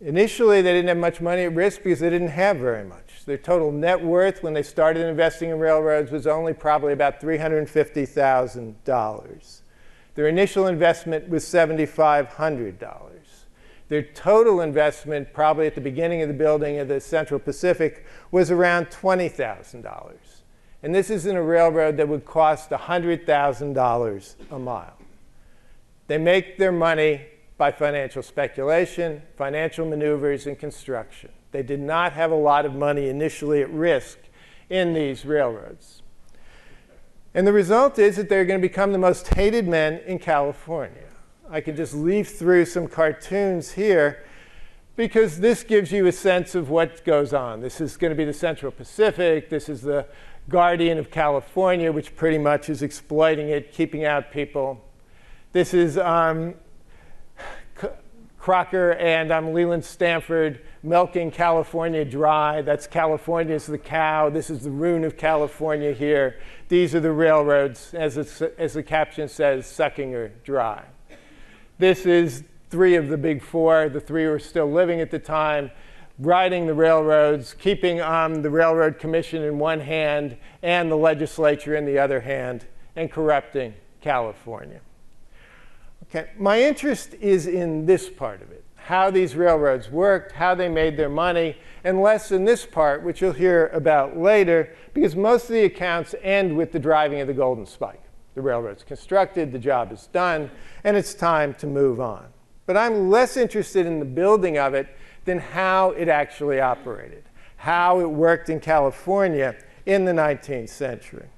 Initially, they didn't have much money at risk because they didn't have very much. Their total net worth when they started investing in railroads was only probably about $350,000. Their initial investment was $7,500. Their total investment, probably at the beginning of the building of the Central Pacific, was around $20,000. And this is in a railroad that would cost $100,000 a mile. They make their money by financial speculation, financial maneuvers, and construction. They did not have a lot of money initially at risk in these railroads. And the result is that they're going to become the most hated men in California. I can just leaf through some cartoons here because this gives you a sense of what goes on. This is going to be the Central Pacific. This is the Guardian of California, which pretty much is exploiting it, keeping out people. This is um, Crocker and I'm Leland Stanford milking California dry. That's California's the cow. This is the rune of California here. These are the railroads, as, as the caption says, sucking her dry. This is three of the big four. The three were still living at the time, riding the railroads, keeping um, the Railroad Commission in one hand and the legislature in the other hand, and corrupting California. Okay, my interest is in this part of it how these railroads worked, how they made their money, and less in this part, which you'll hear about later, because most of the accounts end with the driving of the Golden Spike. The railroad's constructed, the job is done, and it's time to move on. But I'm less interested in the building of it than how it actually operated, how it worked in California in the 19th century.